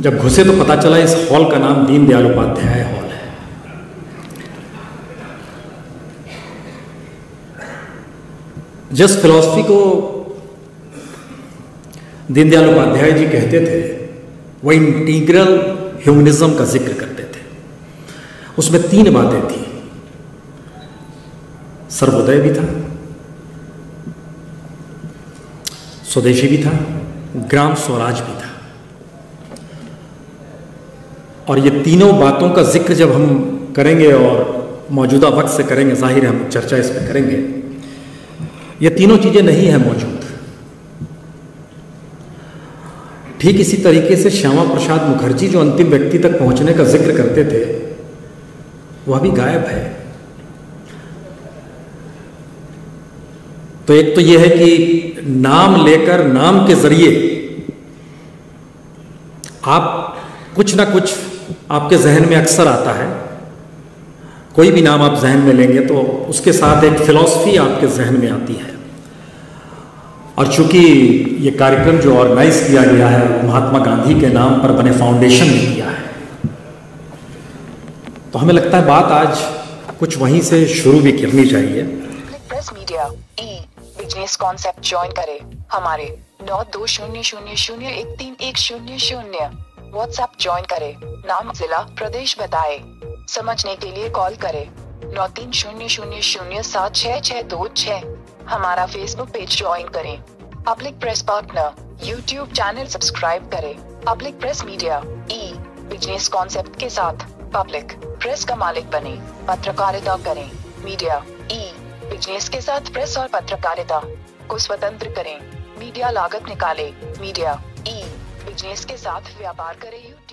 जब घुसे तो पता चला इस हॉल का नाम दीनदयाल उपाध्याय हॉल है। जिस फिलॉसफी को दीनदयाल उपाध्याय जी कहते थे, वह इंटीग्रल ह्यूमनिज्म का ज़िक्र करते थे। उसमें तीन बातें थी। सर्वोदय भी था, स्वदेशी भी था, ग्राम स्वराज भी था। और ये तीनों बातों का ज़िक्र जब हम करेंगे और मौजूदा वक्त से करेंगे, ज़ाहिर है हम चर्चा इस पर करेंगे, ये तीनों चीज़ें नहीं है मौजूद। ठीक इसी तरीके से श्यामा प्रसाद मुखर्जी जो अंतिम व्यक्ति तक पहुँचने का ज़िक्र करते थे, वह भी गायब है। तो एक तो यह है कि नाम लेकर नाम के ज़रिए आप कुछ ना कुछ आपके जहन में अक्सर आता है। कोई भी नाम आप जहन में लेंगे तो उसके साथ एक फिलॉसफी आपके जहन में आती है। और चूँकि ये कार्यक्रम जो ऑर्गेनाइज किया गया है, महात्मा गांधी के नाम पर बने फाउंडेशन ने किया है तो हमें लगता है बात आज कुछ वहीं से शुरू भी करनी चाहिए। बिज़नेस कॉन्सेप्ट ज्वाइन करें। हमारे नौ दो शून्य शून्य शून्य एक तीन एक शून्य शून्य। व्हाट्सएप ज्वाइन करें। नाम जिला, प्रदेश बताए। समझने के लिए कॉल करें। नौ तीन शून्य शून्य शून्य सात छः छः दो छः हमारा फेसबुक पेज ज्वाइन करें। Public press partner YouTube channel subscribe करें। Public press media e business concept के साथ। पब्लिक प्रेस का मालिक बने। पत्रकारिता करें। मीडिया ई बिज़नेस के साथ प्रेस और पत्रकारिता। को स्वतंत्र करें। मीडिया लागत निकाले। मीडिया ई बिज़नेस के साथ व्यापार कर रही यूट्यूब